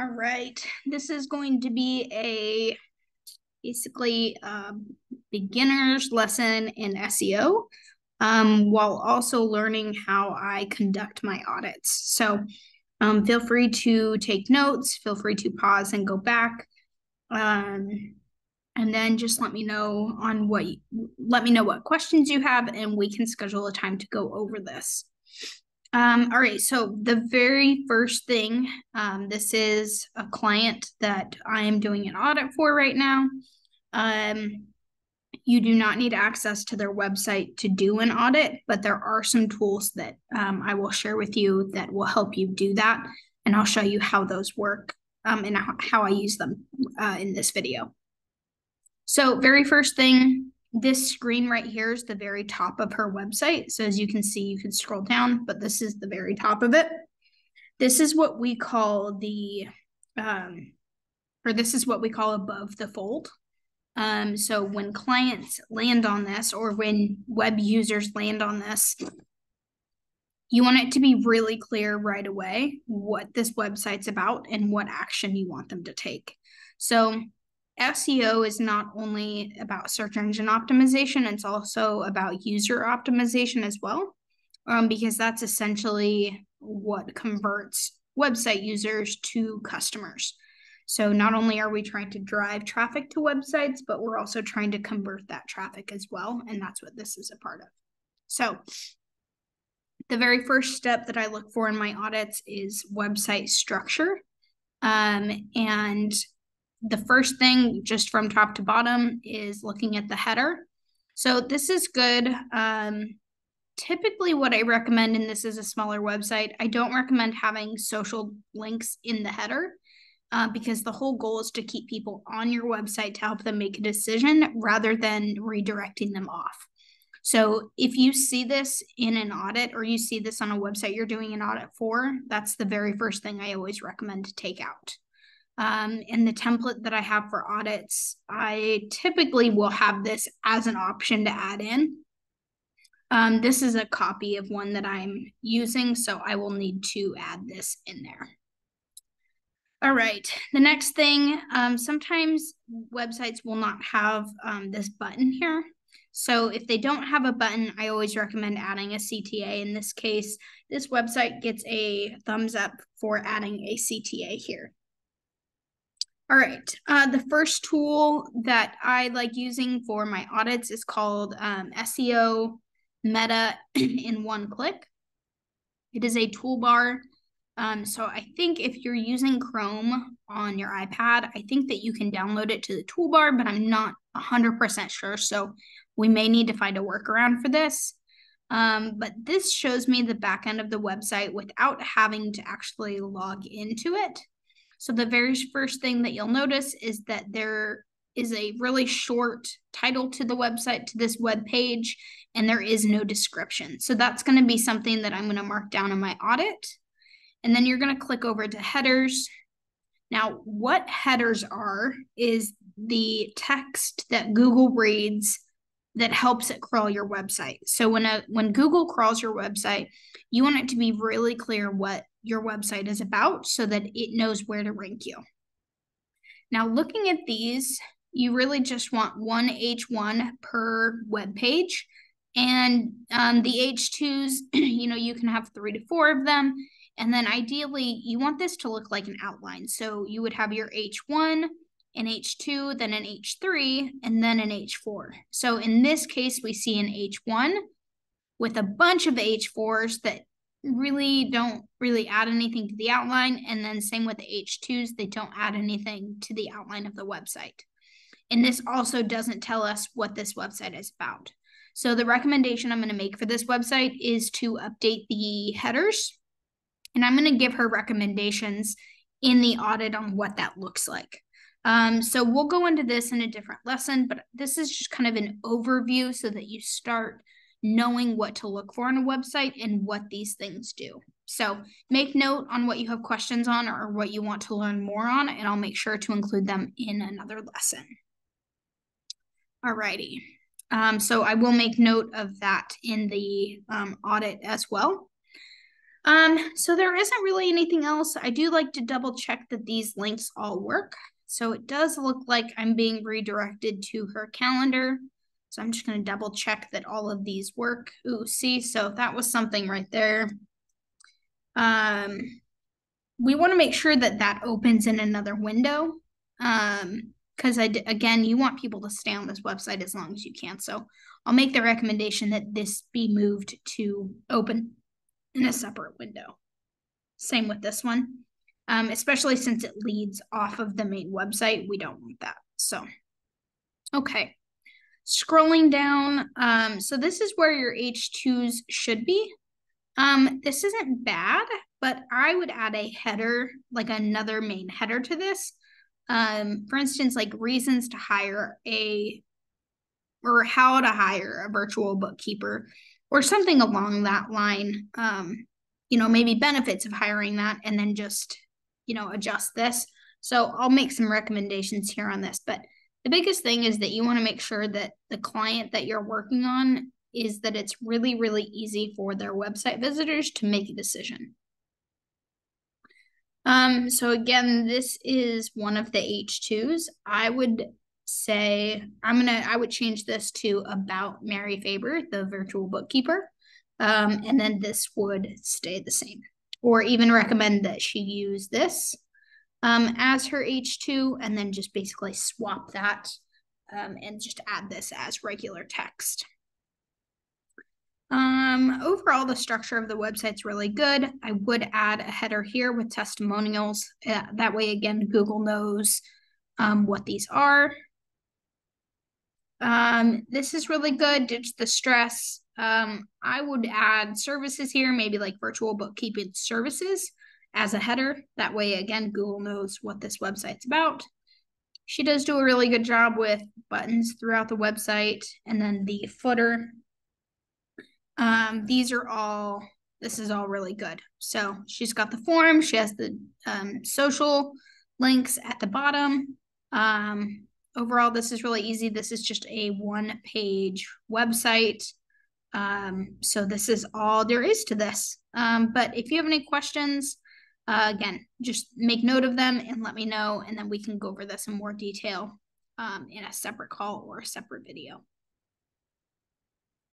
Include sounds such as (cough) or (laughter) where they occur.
All right, this is going to be a basically a beginner's lesson in SEO um, while also learning how I conduct my audits. So um, feel free to take notes, feel free to pause and go back. Um, and then just let me know on what, let me know what questions you have and we can schedule a time to go over this. Um, all right, so the very first thing, um, this is a client that I am doing an audit for right now. Um, you do not need access to their website to do an audit, but there are some tools that um, I will share with you that will help you do that. And I'll show you how those work um, and how I use them uh, in this video. So very first thing, this screen right here is the very top of her website. So as you can see, you can scroll down, but this is the very top of it. This is what we call the, um, or this is what we call above the fold. Um, so when clients land on this or when web users land on this, you want it to be really clear right away what this website's about and what action you want them to take. So SEO is not only about search engine optimization, it's also about user optimization as well, um, because that's essentially what converts website users to customers. So not only are we trying to drive traffic to websites, but we're also trying to convert that traffic as well. And that's what this is a part of. So the very first step that I look for in my audits is website structure. Um, and the first thing just from top to bottom is looking at the header. So this is good. Um, typically what I recommend, and this is a smaller website, I don't recommend having social links in the header uh, because the whole goal is to keep people on your website to help them make a decision rather than redirecting them off. So if you see this in an audit or you see this on a website you're doing an audit for, that's the very first thing I always recommend to take out. Um, in the template that I have for audits, I typically will have this as an option to add in. Um, this is a copy of one that I'm using, so I will need to add this in there. All right, the next thing, um, sometimes websites will not have um, this button here. So if they don't have a button, I always recommend adding a CTA. In this case, this website gets a thumbs up for adding a CTA here. All right. Uh, the first tool that I like using for my audits is called um, SEO Meta (clears throat) in one click. It is a toolbar. Um, so I think if you're using Chrome on your iPad, I think that you can download it to the toolbar, but I'm not 100% sure. So we may need to find a workaround for this. Um, but this shows me the back end of the website without having to actually log into it. So the very first thing that you'll notice is that there is a really short title to the website to this web page and there is no description. So that's going to be something that I'm going to mark down in my audit. And then you're going to click over to headers. Now, what headers are is the text that Google reads that helps it crawl your website. So when a when Google crawls your website, you want it to be really clear what your website is about so that it knows where to rank you. Now, looking at these, you really just want one H1 per web page. And um, the H2s, (clears throat) you know, you can have three to four of them. And then ideally, you want this to look like an outline. So you would have your H1, an H2, then an H3, and then an H4. So in this case, we see an H1 with a bunch of H4s that really don't really add anything to the outline. And then same with the H2s, they don't add anything to the outline of the website. And this also doesn't tell us what this website is about. So the recommendation I'm going to make for this website is to update the headers. And I'm going to give her recommendations in the audit on what that looks like. Um, so we'll go into this in a different lesson, but this is just kind of an overview so that you start knowing what to look for on a website and what these things do. So make note on what you have questions on or what you want to learn more on, and I'll make sure to include them in another lesson. Alrighty. Um, so I will make note of that in the um, audit as well. Um, so there isn't really anything else. I do like to double check that these links all work. So it does look like I'm being redirected to her calendar. So I'm just going to double check that all of these work. Ooh, see, so that was something right there. Um, we want to make sure that that opens in another window. Um, because I again, you want people to stay on this website as long as you can. So I'll make the recommendation that this be moved to open in a separate window. Same with this one, um, especially since it leads off of the main website. We don't want that. So, okay. Scrolling down, um, so this is where your H2s should be. Um, this isn't bad, but I would add a header, like another main header to this. Um, for instance, like reasons to hire a or how to hire a virtual bookkeeper or something along that line. Um, you know, maybe benefits of hiring that and then just, you know, adjust this. So I'll make some recommendations here on this, but the biggest thing is that you want to make sure that the client that you're working on is that it's really, really easy for their website visitors to make a decision. Um, so again, this is one of the H2s. I would say I'm gonna I would change this to about Mary Faber, the virtual bookkeeper. Um, and then this would stay the same. Or even recommend that she use this um, as her H2 and then just basically swap that um, and just add this as regular text. Um, overall, the structure of the website's really good. I would add a header here with testimonials. Uh, that way, again, Google knows um, what these are. Um, this is really good. Ditch the stress. Um, I would add services here, maybe like virtual bookkeeping services as a header. That way, again, Google knows what this website's about. She does do a really good job with buttons throughout the website and then the footer um, these are all, this is all really good. So she's got the form, she has the um, social links at the bottom. Um, overall, this is really easy. This is just a one page website. Um, so this is all there is to this. Um, but if you have any questions, uh, again, just make note of them and let me know, and then we can go over this in more detail um, in a separate call or a separate video.